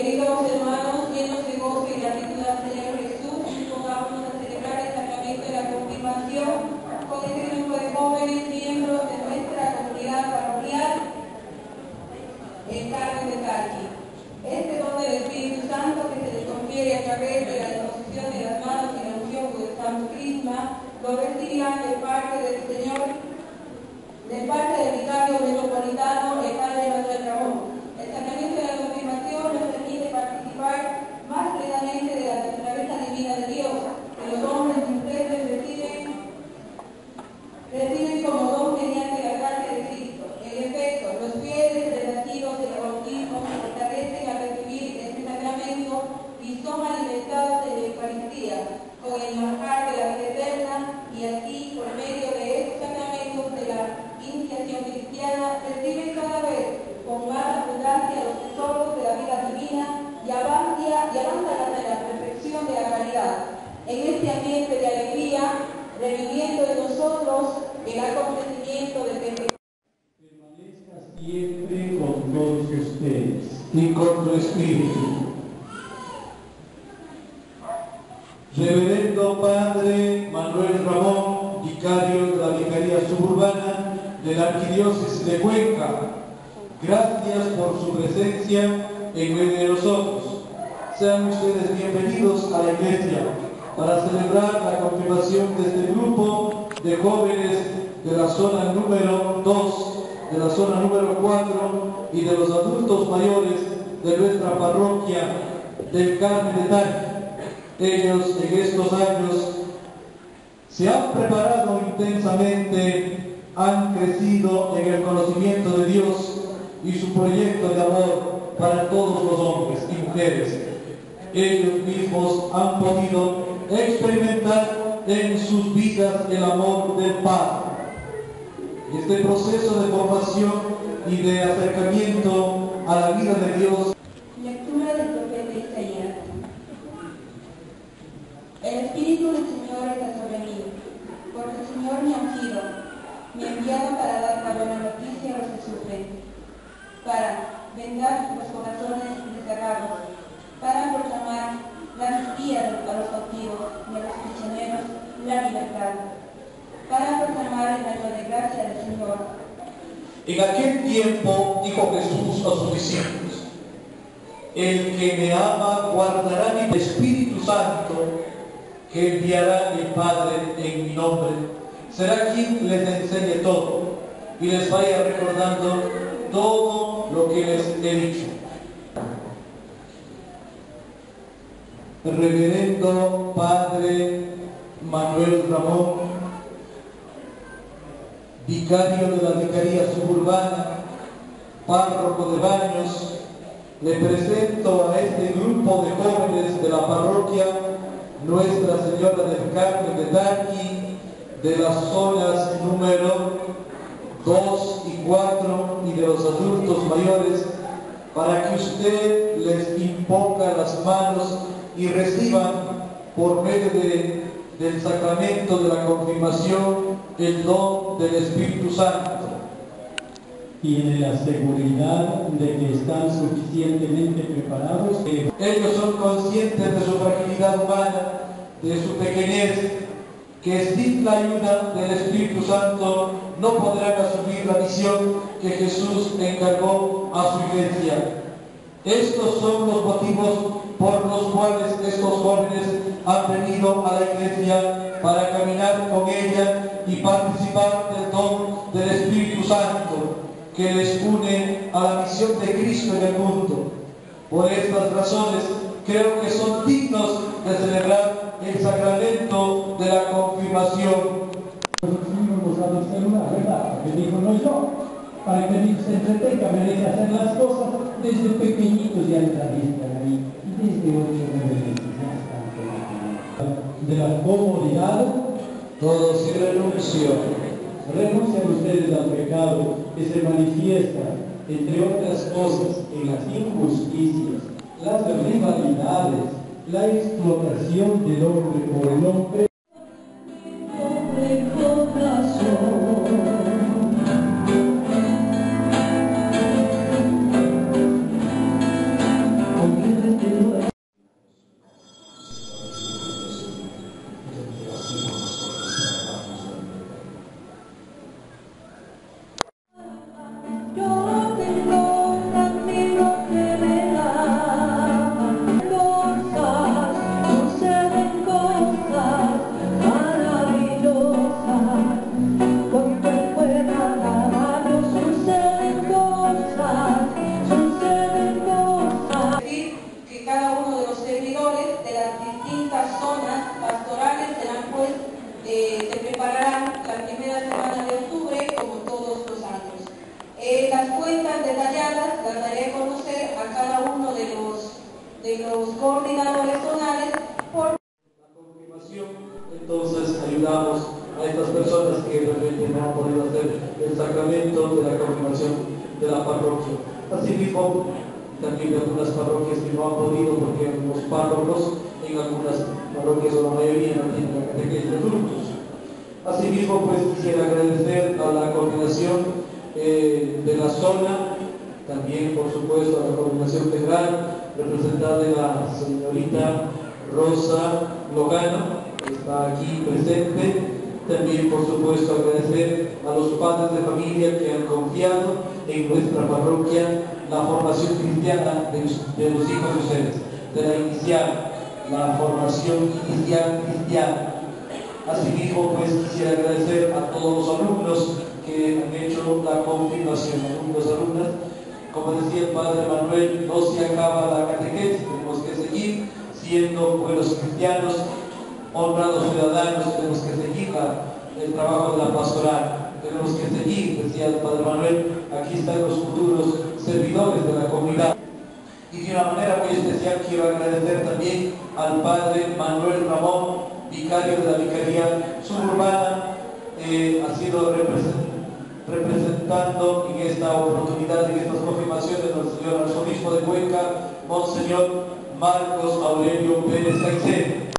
Queridos hermanos, llenos de gozo y gratitud al Señor Jesús, dispongámonos a celebrar el sacramento de la confirmación con este grupo de jóvenes miembros de nuestra comunidad parroquial en Carmen de Cali. Este don del Espíritu Santo que se les confiere a través de la disposición de las manos y la unción del Santo Crisma, lo recibirán de parte del Señor, de parte del vicario metropolitano, siempre con todos ustedes. y con tu espíritu. Reverendo Padre Manuel Ramón, vicario de la Vicaría Suburbana de la Arquidiócesis de Cuenca, gracias por su presencia en medio de nosotros. Sean ustedes bienvenidos a la iglesia para celebrar la confirmación de este grupo de jóvenes de la zona número 2, de la zona número 4 y de los adultos mayores de nuestra parroquia del Carmen de Tari. Ellos en estos años se han preparado intensamente, han crecido en el conocimiento de Dios y su proyecto de amor para todos los hombres y mujeres. Ellos mismos han podido experimentar en sus vidas el amor del Padre. Este proceso de formación y de acercamiento a la vida de Dios Lectura del profeta Isaías. El Espíritu del Señor está sobre mí, porque el Señor me ha ungido, me ha enviado para dar la buena noticia a los que sufren, para vendar los corazones desgarrados, para proclamar la amnistía a los cautivos y a los prisioneros la libertad, para proclamar el año de gracia del Señor. En aquel tiempo dijo Jesús a sus discípulos, el que me ama guardará mi Espíritu Santo que enviará el Padre en mi nombre. Será quien les enseñe todo y les vaya recordando todo lo que les he dicho. Reverendo Padre Manuel Ramón, vicario de la Vicaría Suburbana, párroco de Baños, le presento a este grupo de jóvenes de la parroquia Nuestra Señora del Carmen de Taqui, de las zonas número 2 y 4 y de los adultos mayores, para que usted les imponga las manos y reciban por medio de- del sacramento de la confirmación el don del Espíritu Santo. Tiene la seguridad de que están suficientemente preparados. Ellos son conscientes de su fragilidad humana, de su pequeñez, que sin la ayuda del Espíritu Santo no podrán asumir la misión que Jesús encargó a su iglesia. Estos son los motivos por los cuales estos jóvenes han venido a la iglesia para caminar con ella y participar del don del Espíritu Santo que les une a la misión de Cristo en el mundo. Por estas razones creo que son dignos No para que hijo se entretenga, me deje hacer las cosas desde pequeñitos ya entra ahí, desde 8 o 9 meses, ya De la comodidad, Todo sin renuncio. renuncian ustedes al pecado que se manifiesta, entre otras cosas, en las injusticias, las rivalidades, la explotación del hombre por el hombre. las cuentas detalladas las daré a conocer a cada uno de los, de los coordinadores zonales. Por... La confirmación, entonces, ayudamos a estas personas que realmente no han podido hacer el sacramento de la confirmación de la parroquia. Asimismo, también de algunas parroquias que no han podido porque los párrocos en algunas parroquias o la mayoría no tienen la catequesis de. Asimismo, pues quisiera agradecer a la coordinación eh, de la zona, también por supuesto a la coordinación federal, representada de la señorita Rosa Logano, que está aquí presente. También, por supuesto, agradecer a los padres de familia que han confiado en nuestra parroquia la formación cristiana de, de los hijos de ustedes, de la inicial, la formación inicial cristiana. Asimismo, pues quisiera agradecer a todos los alumnos que han hecho la confirmación, alumnos, alumnas. Como decía el Padre Manuel, no se acaba la catequesis, tenemos que seguir siendo buenos cristianos, honrados ciudadanos, tenemos que seguir el trabajo de la pastoral, tenemos que seguir, decía el Padre Manuel, aquí están los futuros servidores de la comunidad. Y de una manera muy especial quiero agradecer también al Padre Manuel Ramón, vicario de la Vicaría Suburbana, eh, ha sido representando en esta oportunidad, en estas confirmaciones del señor arzobispo de Cuenca, Monseñor Marcos Aurelio Pérez Caicedo